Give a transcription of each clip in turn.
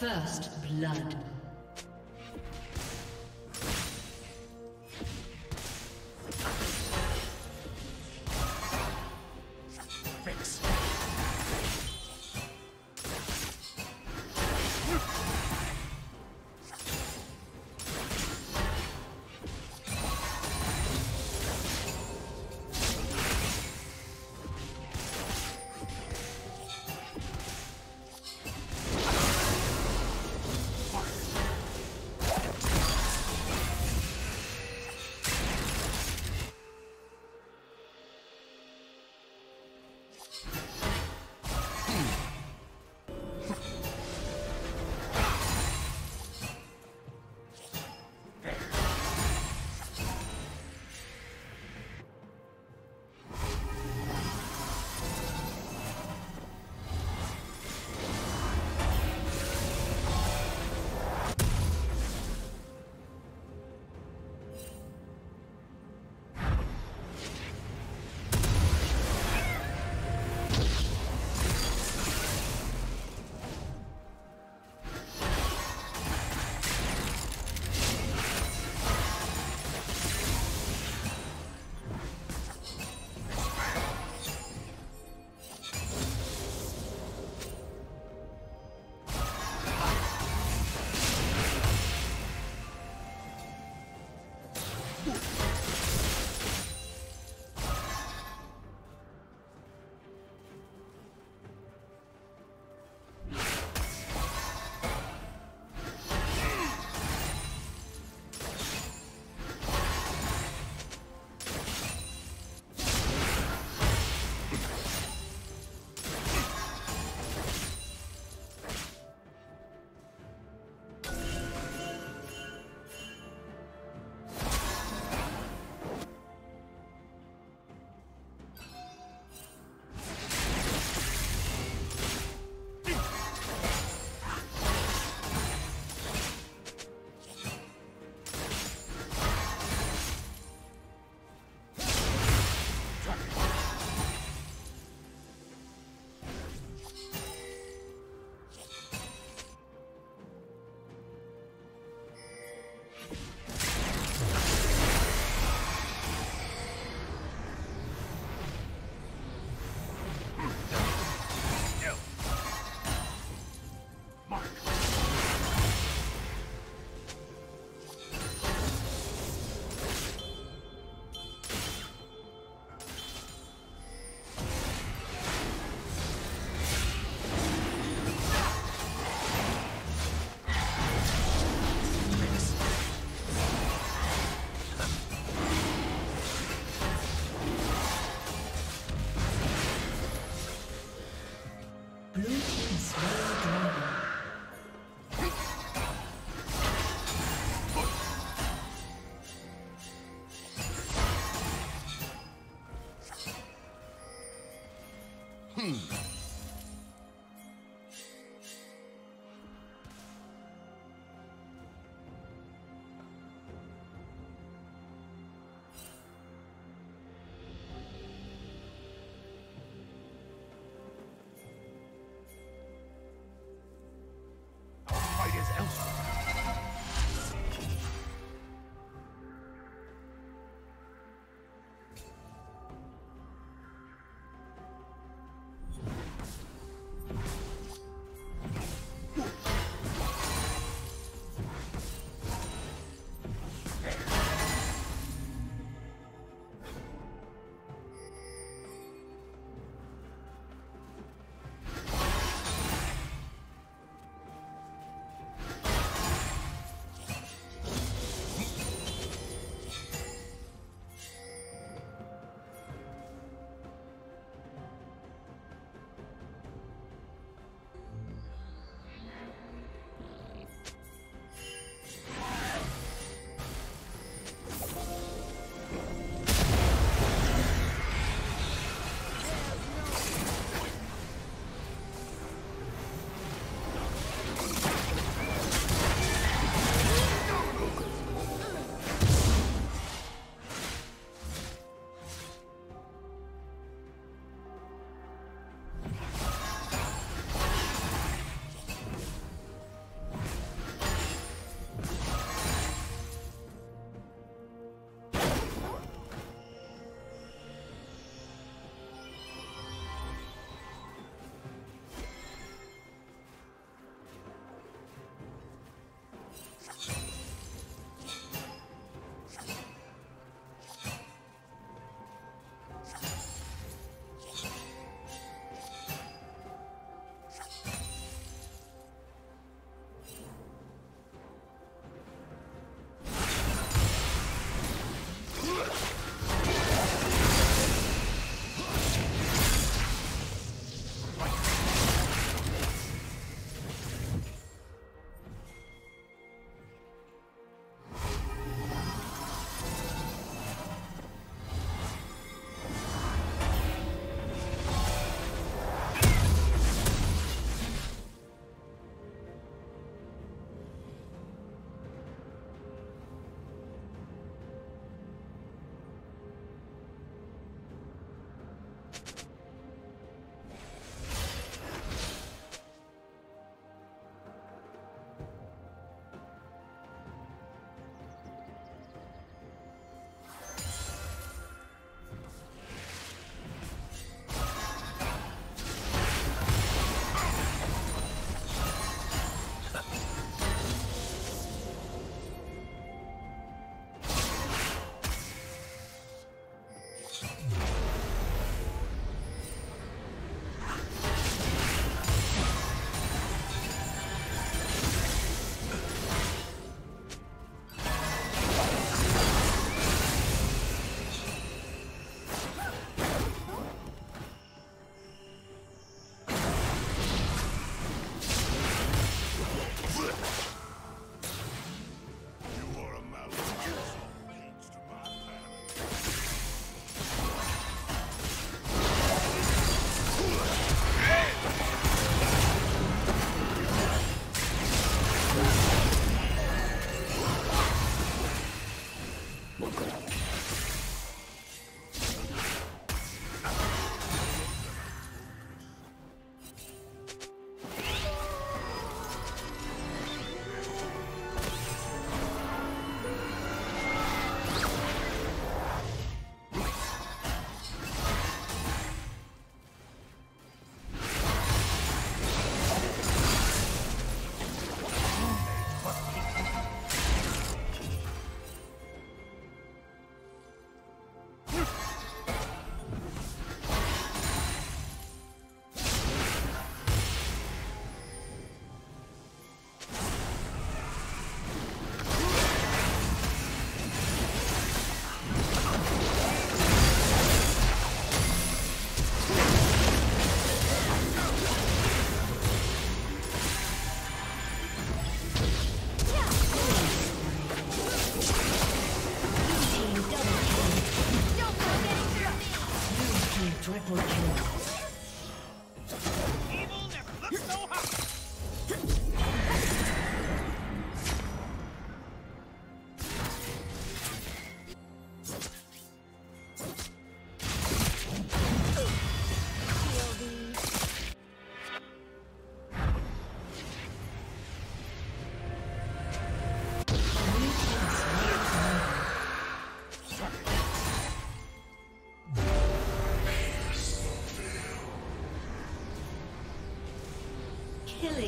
First blood. Hmm.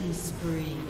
Killing spree.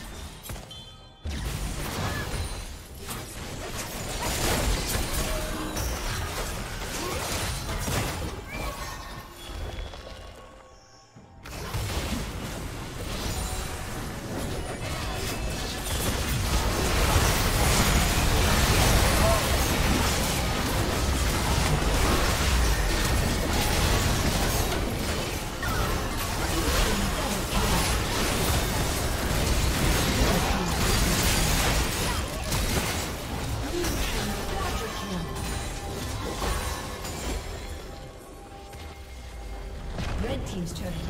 team's turret